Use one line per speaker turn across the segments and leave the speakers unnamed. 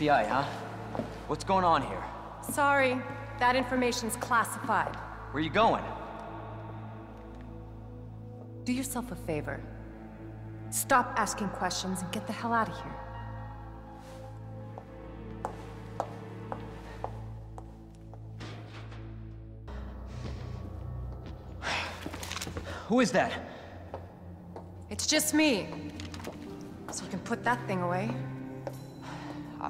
FBI, huh? What's going on here?
Sorry, that information's classified.
Where are you going?
Do yourself a favor. Stop asking questions and get the hell out of here.
Who is that?
It's just me. So you can put that thing away.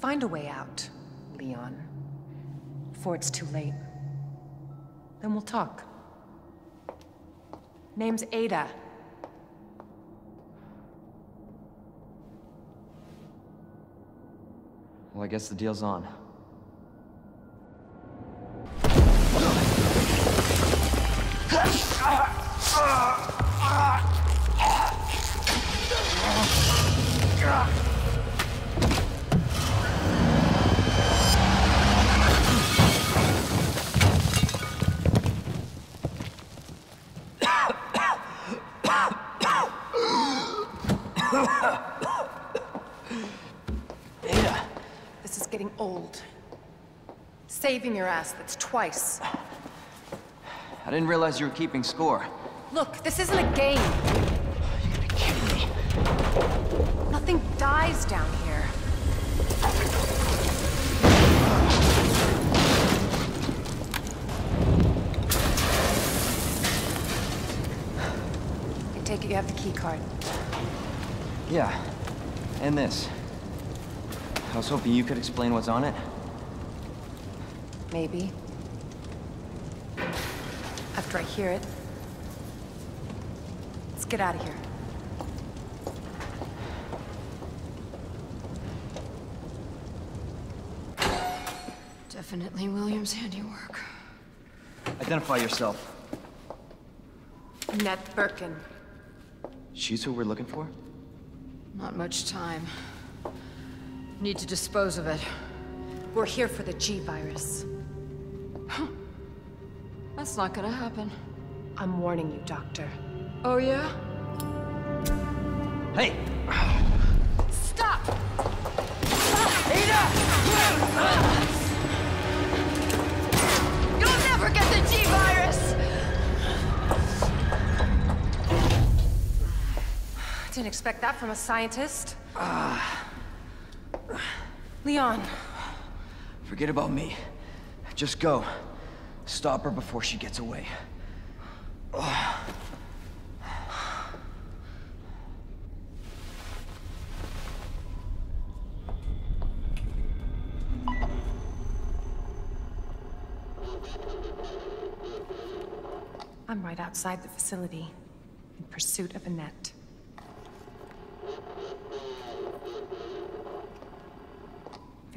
Find a way out, Leon. Before it's too late. Then we'll talk. Name's Ada.
Well, I guess the deal's on. Ada!
This is getting old. Saving your ass, that's twice.
I didn't realize you were keeping score.
Look, this isn't a game.
You gotta be kidding me.
Nothing dies down here. I take it you have the key card.
Yeah, and this. I was hoping you could explain what's on it.
Maybe. After I hear it. Let's get out of here.
Definitely William's handiwork.
Identify yourself.
Annette Birkin.
She's who we're looking for?
Not much time. Need to dispose of it.
We're here for the G-Virus.
That's not gonna happen.
I'm warning you, Doctor.
Oh yeah?
Hey!
Expect that from a scientist. Ah Leon,
Forget about me. Just go. Stop her before she gets away.
I'm right outside the facility, in pursuit of Annette.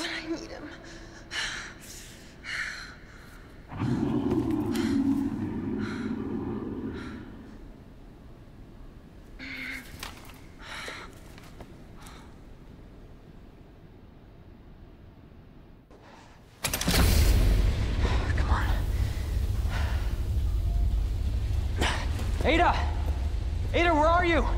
I need him?
Come on. Ada! Ada, where are you?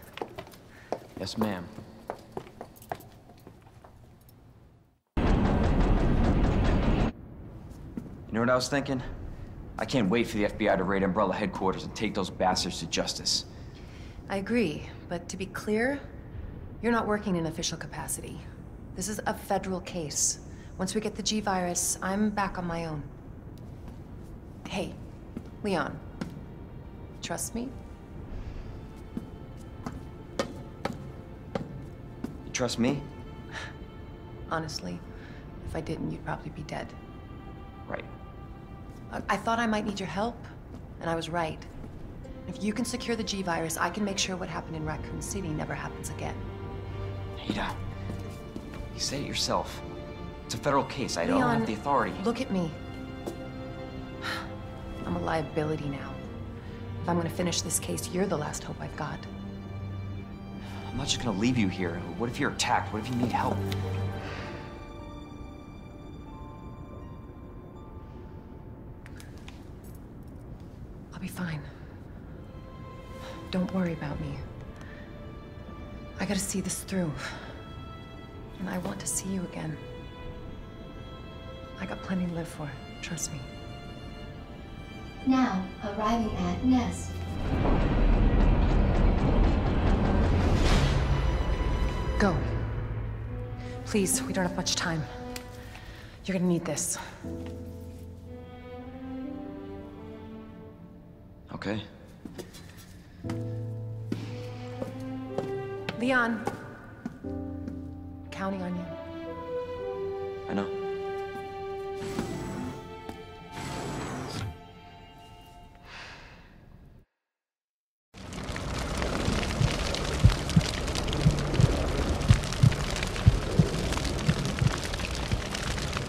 Yes, ma'am. You know what I was thinking? I can't wait for the FBI to raid Umbrella headquarters and take those bastards to justice.
I agree, but to be clear, you're not working in official capacity. This is a federal case. Once we get the G-Virus, I'm back on my own. Hey, Leon. Trust me?
Trust me?
Honestly, if I didn't, you'd probably be dead.
Right.
I, I thought I might need your help, and I was right. If you can secure the G-Virus, I can make sure what happened in Raccoon City never happens again.
Ada, you said it yourself. It's a federal case. I don't have the authority.
Look at me. I'm a liability now. If I'm gonna finish this case, you're the last hope I've got.
I'm not just gonna leave you here. What if you're attacked? What if you need help?
I'll be fine. Don't worry about me. I gotta see this through. And I want to see you again. I got plenty to live for, trust me.
Now, arriving at Nest.
Go. Please, we don't have much time. You're gonna need this.
Okay.
Leon. I'm counting on you. I know.